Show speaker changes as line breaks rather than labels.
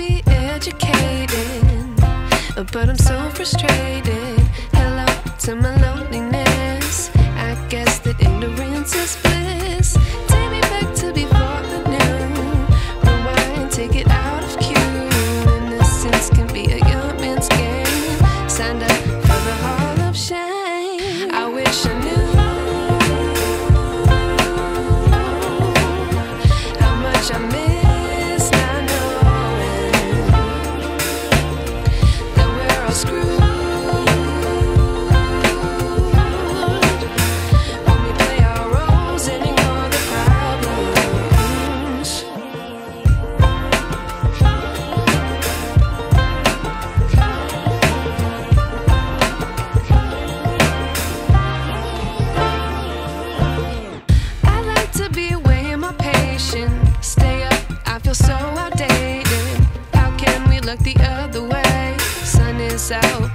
be educated, but I'm so frustrated. Hello to my loneliness. I guess that ignorance is bliss. Take me back to before I knew. Rewind, take it out of cue. Innocence can be a young man's game. Signed up for the hall of shame. I wish I knew how much I miss patience. Stay up, I feel so outdated. How can we look the other way? Sun is out,